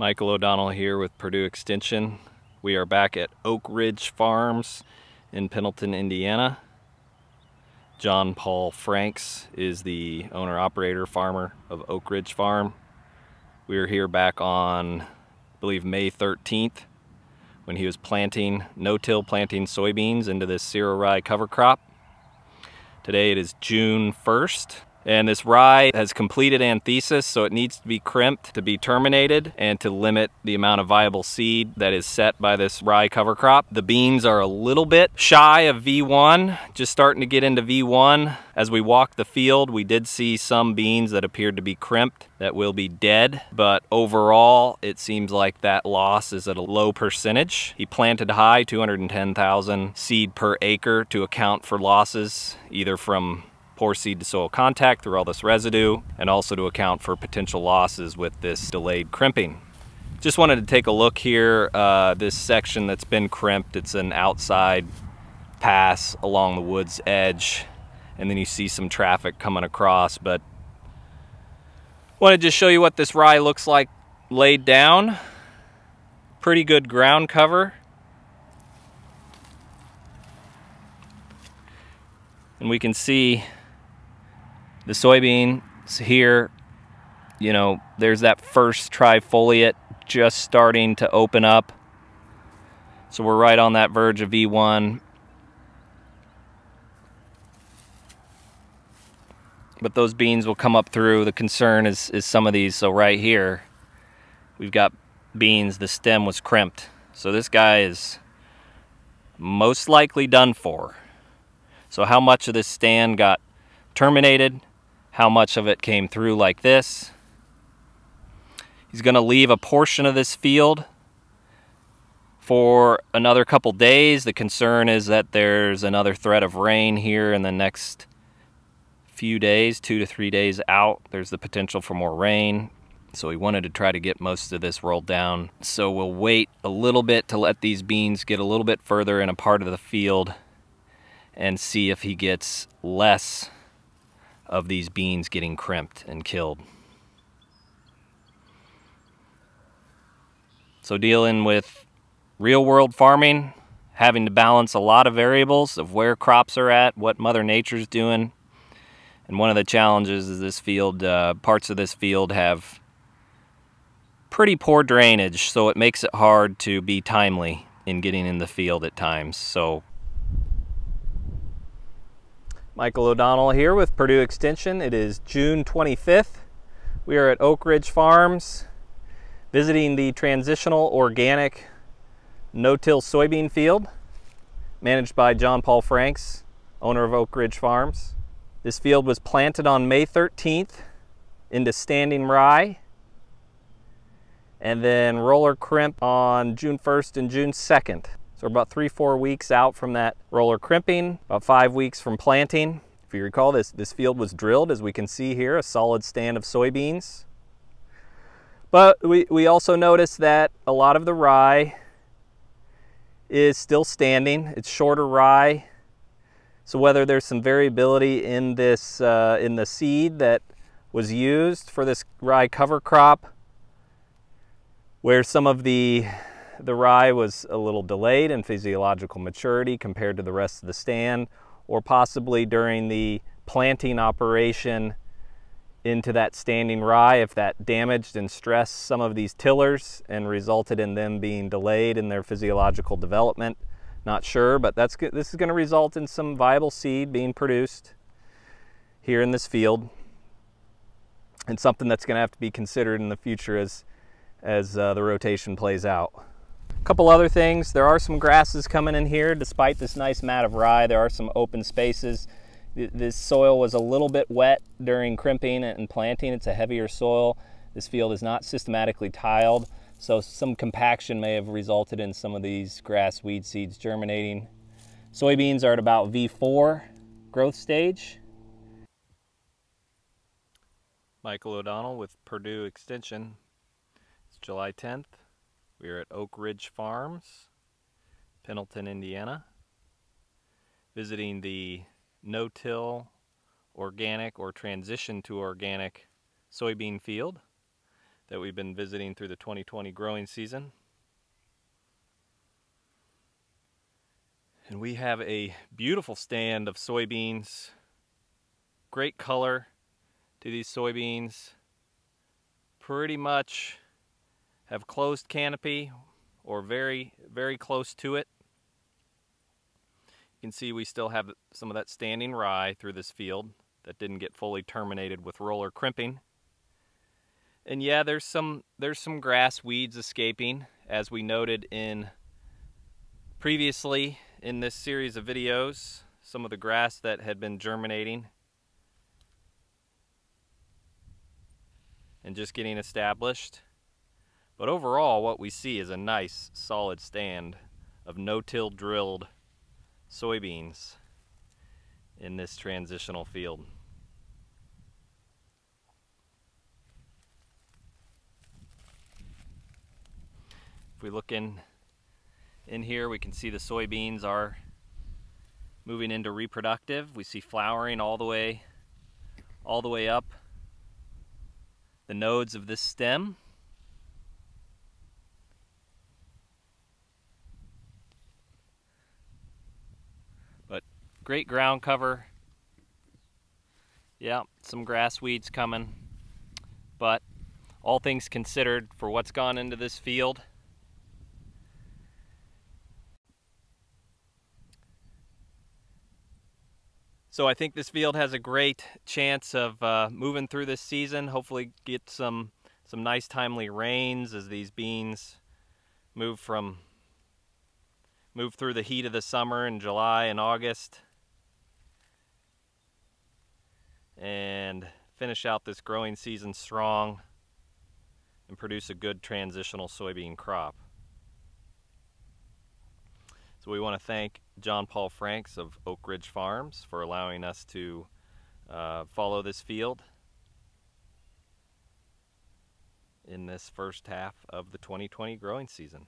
Michael O'Donnell here with Purdue Extension. We are back at Oak Ridge Farms in Pendleton, Indiana. John Paul Franks is the owner operator farmer of Oak Ridge Farm. We are here back on, I believe, May 13th when he was planting, no-till planting soybeans into this cereal rye cover crop. Today it is June 1st and this rye has completed anthesis, so it needs to be crimped to be terminated and to limit the amount of viable seed that is set by this rye cover crop. The beans are a little bit shy of V1, just starting to get into V1. As we walked the field, we did see some beans that appeared to be crimped that will be dead, but overall, it seems like that loss is at a low percentage. He planted high, 210,000 seed per acre to account for losses, either from poor seed to soil contact through all this residue and also to account for potential losses with this delayed crimping. Just wanted to take a look here, uh, this section that's been crimped, it's an outside pass along the woods edge and then you see some traffic coming across but want to just show you what this rye looks like laid down. Pretty good ground cover. And we can see the soybeans here, you know, there's that first trifoliate just starting to open up. So we're right on that verge of V1. But those beans will come up through. The concern is, is some of these. So right here, we've got beans. The stem was crimped. So this guy is most likely done for. So how much of this stand got terminated how much of it came through like this. He's going to leave a portion of this field for another couple days. The concern is that there's another threat of rain here in the next few days, two to three days out. There's the potential for more rain. So he wanted to try to get most of this rolled down. So we'll wait a little bit to let these beans get a little bit further in a part of the field and see if he gets less of these beans getting crimped and killed. So dealing with real world farming, having to balance a lot of variables of where crops are at, what Mother Nature's doing. And one of the challenges is this field, uh, parts of this field have pretty poor drainage, so it makes it hard to be timely in getting in the field at times. So Michael O'Donnell here with Purdue Extension. It is June 25th. We are at Oak Ridge Farms visiting the transitional organic no-till soybean field managed by John Paul Franks, owner of Oak Ridge Farms. This field was planted on May 13th into standing rye and then roller crimp on June 1st and June 2nd. So we're about three, four weeks out from that roller crimping, about five weeks from planting. If you recall, this, this field was drilled, as we can see here, a solid stand of soybeans. But we, we also notice that a lot of the rye is still standing. It's shorter rye. So whether there's some variability in this uh, in the seed that was used for this rye cover crop, where some of the the rye was a little delayed in physiological maturity compared to the rest of the stand, or possibly during the planting operation into that standing rye, if that damaged and stressed some of these tillers and resulted in them being delayed in their physiological development. Not sure, but that's this is going to result in some viable seed being produced here in this field and something that's going to have to be considered in the future as as uh, the rotation plays out couple other things, there are some grasses coming in here despite this nice mat of rye. There are some open spaces. This soil was a little bit wet during crimping and planting. It's a heavier soil. This field is not systematically tiled, so some compaction may have resulted in some of these grass weed seeds germinating. Soybeans are at about V4 growth stage. Michael O'Donnell with Purdue Extension. It's July 10th. We are at Oak Ridge Farms, Pendleton, Indiana, visiting the no-till organic or transition to organic soybean field that we've been visiting through the 2020 growing season. And we have a beautiful stand of soybeans. Great color to these soybeans. Pretty much have closed canopy or very, very close to it. You can see we still have some of that standing rye through this field that didn't get fully terminated with roller crimping. And yeah, there's some there's some grass weeds escaping as we noted in previously in this series of videos, some of the grass that had been germinating and just getting established. But overall, what we see is a nice solid stand of no-till drilled soybeans in this transitional field. If we look in in here, we can see the soybeans are moving into reproductive. We see flowering all the way all the way up the nodes of this stem. But great ground cover. Yeah, some grass weeds coming. But all things considered for what's gone into this field, So I think this field has a great chance of uh, moving through this season. Hopefully get some some nice timely rains as these beans move from move through the heat of the summer in July and August and finish out this growing season strong and produce a good transitional soybean crop. So we want to thank John Paul Franks of Oak Ridge Farms for allowing us to uh, follow this field in this first half of the 2020 growing season.